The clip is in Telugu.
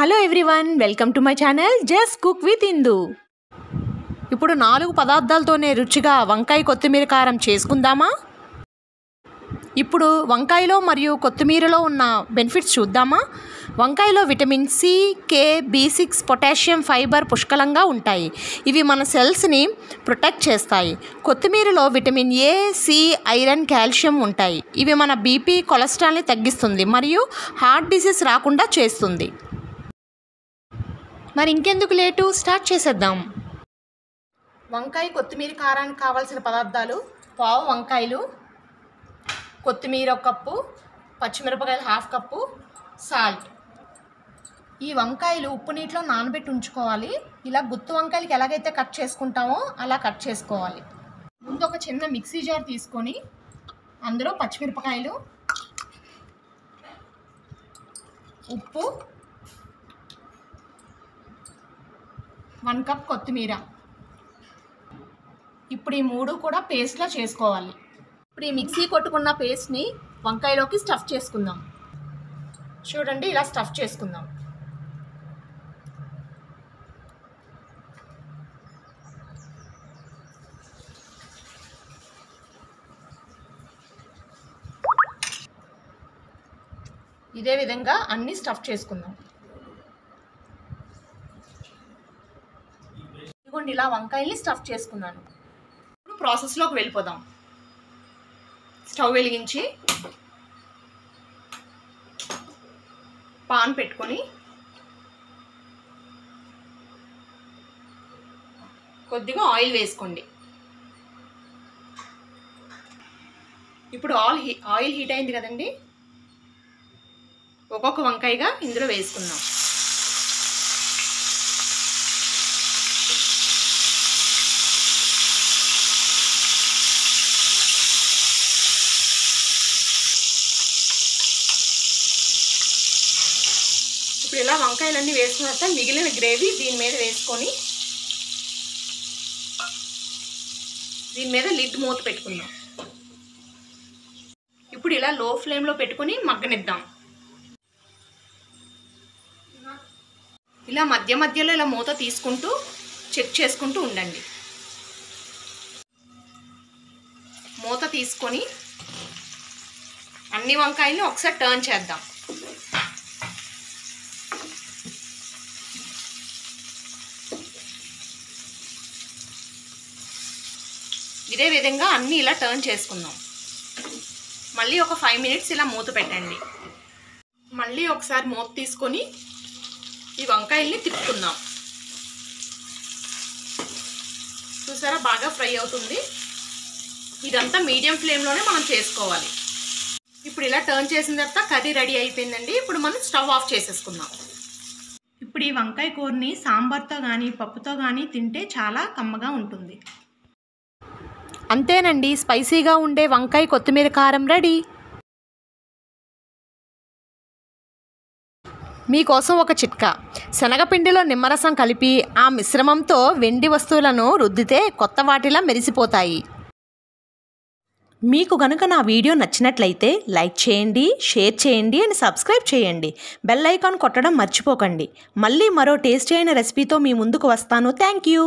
Hello everyone welcome to my channel just cook with Indu. ఇప్పుడు నాలుగు పదార్థాలతోనే రుచిగా వంకాయ కొత్తిమీర కారం చేసుకుందామా? ఇప్పుడు వంకాయలో మరియు కొత్తిమీరలో ఉన్న బెనిఫిట్స్ చూద్దామా? వంకాయలో vitamin C K B six potassium fibre పుష్కలంగా ఉంటాయి. ఇవి మన సెల్స్ని ప్రొటెక్ట్ చేస్తాయి. కొత్తిమీరలో vitamin A C iron calcium ఉంటాయి. ఇవి మన బీపీ కొలెస్ట్రాల్ని తగ్గిస్తుంది మరియు హార్ట్ డిసీజ్ రాకుండా చేస్తుంది. మరి ఇంకెందుకు లేటు? స్టార్ట్ చేసేద్దాం. వంకాయ కొత్తిమీర కారానికి కావాల్సిన పదార్థాలు పావు వంకాయలు కొత్తిమీర ఒక కప్పు పచ్చిమిరపకాయలు హాఫ్ కప్పు సాల్ట్. ఈ వంకాయలు ఉప్పు నీటిలో నానబెట్టి ఉంచుకోవాలి. ఇలా గుత్తు వంకాయలకి ఎలాగైతే కట్ చేసుకుంటామో అలా కట్ చేసుకోవాలి. ముందు ఒక చిన్న మిక్సీ జార్ తీసుకొని అందులో పచ్చిమిరపకాయలు ఉప్పు వన్ కప్ కొత్తిమీర. ఇప్పుడు ఈ మూడు కూడా పేస్ట్లా చేసుకోవాలి. ఇప్పుడు ఈ మిక్సీ కొట్టుకున్న పేస్ట్ని వంకాయలోకి స్టఫ్ చేసుకుందాం. చూడండి ఇలా స్టఫ్ చేసుకుందాం. ఇదే విధంగా అన్నీ స్టఫ్ చేసుకుందాం. ఇదిగోండి ఇలా వంకాయల్ని స్టఫ్ చేసుకున్నాను. ఇప్పుడు ప్రాసెస్లోకి వెళ్ళిపోదాం. స్టవ్ వెలిగించి పాన్ పెట్టుకొని కొద్దిగా ఆయిల్ వేసుకోండి. ఇప్పుడు ఆయిల్ హీ ఆయిల్ హీట్ అయింది కదండి? ఒక్కొక్క వంకాయగా ఇందులో వేసుకుందాం. ఇప్పుడు ఇలా వంకాయలన్నీ వేసుకున్న తర్వాత మిగిలిన గ్రేవీ దీని మీద వేసుకొని దీని మీద లిడ్ మూత పెట్టుకుందాం. ఇప్పుడు ఇలా లో ఫ్లేమ్లో పెట్టుకొని మగ్గనిద్దాం. ఇలా మధ్య మధ్యలో ఇలా మూత తీసుకుంటూ చెక్ చేసుకుంటూ ఉండండి. మూత తీసుకొని అన్ని వంకాయలు ఒకసారి టర్న్ చేద్దాం. ఇదే విధంగా అన్నీ ఇలా టర్న్ చేసుకుందాం. మళ్ళీ ఒక ఫైవ్ మినిట్స్ ఇలా మూత పెట్టండి. మళ్ళీ ఒకసారి మూత తీసుకొని ఈ వంకాయల్ని తిప్పుకుందాం. చూసారా బాగా ఫ్రై అవుతుంది. ఇదంతా మీడియం ఫ్లేమ్లోనే మనం చేసుకోవాలి. ఇప్పుడు ఇలా టర్న్ చేసిన తర్వాత కర్రీ రెడీ అయిపోయిందండి. ఇప్పుడు మనం స్టవ్ ఆఫ్ చేసేసుకుందాం. ఇప్పుడు ఈ వంకాయ కూరని సాంబార్తో కానీ పప్పుతో కానీ తింటే చాలా కమ్మగా ఉంటుంది. అంతేనండి స్పైసీగా ఉండే వంకాయ కొత్తిమీర కారం రెడీ. మీకోసం ఒక చిట్కా. శనగపిండిలో నిమ్మరసం కలిపి ఆ మిశ్రమంతో వెండి వస్తువులను రుద్దితే కొత్త వాటిలా మెరిసిపోతాయి. మీకు గనుక నా వీడియో నచ్చినట్లయితే లైక్ చేయండి షేర్ చేయండి అని సబ్స్క్రైబ్ చేయండి. బెల్ ఐకాన్ కొట్టడం మర్చిపోకండి. మళ్ళీ మరో టేస్టీ అయిన రెసిపీతో మీ ముందుకు వస్తాను. Thank you.